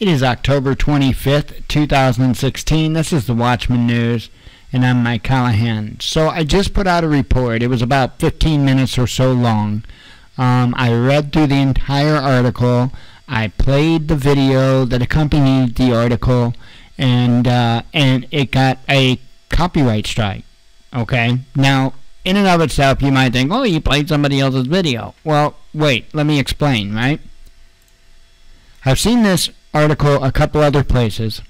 It is October 25th, 2016. This is the Watchman News, and I'm Mike Callahan. So I just put out a report. It was about 15 minutes or so long. Um, I read through the entire article. I played the video that accompanied the article, and uh, and it got a copyright strike. Okay. Now, in and of itself, you might think, oh, you played somebody else's video. Well, wait. Let me explain. Right. I've seen this article a couple other places,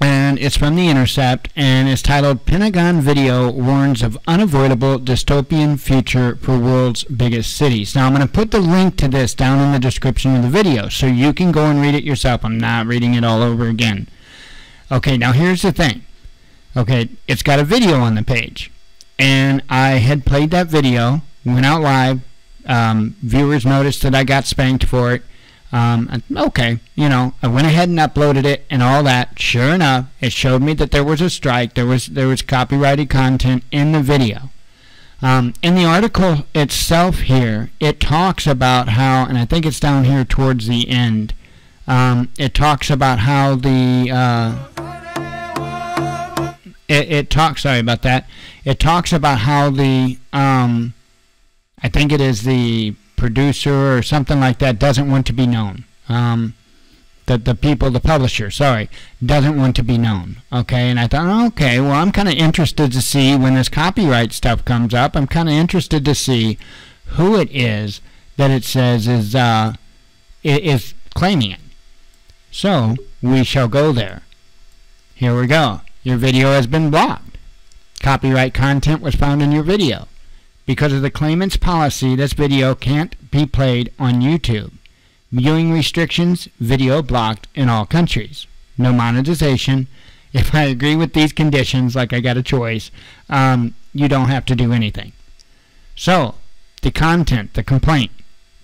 and it's from The Intercept, and it's titled Pentagon Video Warns of Unavoidable Dystopian Future for World's Biggest Cities. Now, I'm going to put the link to this down in the description of the video so you can go and read it yourself. I'm not reading it all over again. Okay, now here's the thing. Okay, it's got a video on the page, and I had played that video, went out live. Um, viewers noticed that I got spanked for it um, okay, you know, I went ahead and uploaded it and all that. Sure enough, it showed me that there was a strike. There was there was copyrighted content in the video. Um, in the article itself here, it talks about how, and I think it's down here towards the end. Um, it talks about how the uh, it, it talks. Sorry about that. It talks about how the um, I think it is the producer or something like that doesn't want to be known. Um, the, the people, the publisher, sorry, doesn't want to be known. Okay, and I thought, okay, well, I'm kind of interested to see when this copyright stuff comes up. I'm kind of interested to see who it is that it says is uh, is claiming it. So we shall go there. Here we go. Your video has been blocked. Copyright content was found in your video. Because of the claimant's policy, this video can't be played on YouTube. Viewing restrictions, video blocked in all countries. No monetization. If I agree with these conditions, like I got a choice, um, you don't have to do anything. So, the content, the complaint,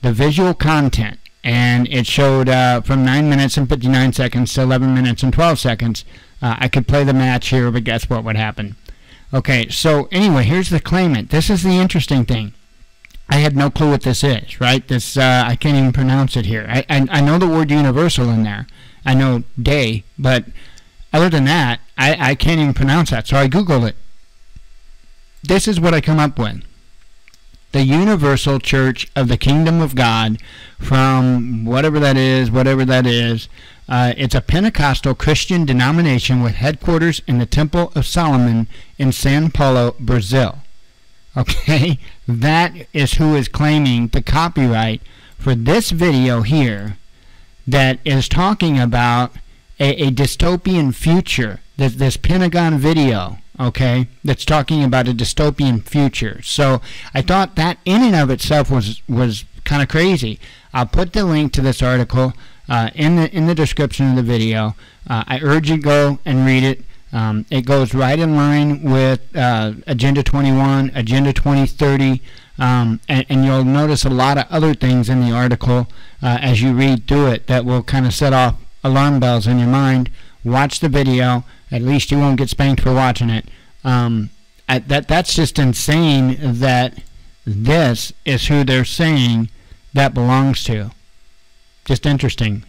the visual content, and it showed uh, from 9 minutes and 59 seconds to 11 minutes and 12 seconds. Uh, I could play the match here, but guess what would happen? Okay, so anyway, here's the claimant. This is the interesting thing. I had no clue what this is, right? This uh, I can't even pronounce it here. I, I, I know the word universal in there. I know day, but other than that, I, I can't even pronounce that. So I Googled it. This is what I come up with. The Universal Church of the Kingdom of God from whatever that is, whatever that is, uh, it's a Pentecostal Christian denomination with headquarters in the Temple of Solomon in Sao Paulo, Brazil. Okay, that is who is claiming the copyright for this video here that is talking about a, a dystopian future. This, this Pentagon video, okay, that's talking about a dystopian future. So I thought that in and of itself was was kind of crazy. I'll put the link to this article uh, in the in the description of the video. Uh, I urge you go and read it. Um, it goes right in line with uh, Agenda 21, Agenda 2030, um, and, and, you'll notice a lot of other things in the article uh, as you read through it that will kind of set off alarm bells in your mind. Watch the video. At least you won't get spanked for watching it. Um, I, that that's just insane. That this is who they're saying that belongs to. Just interesting.